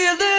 feel the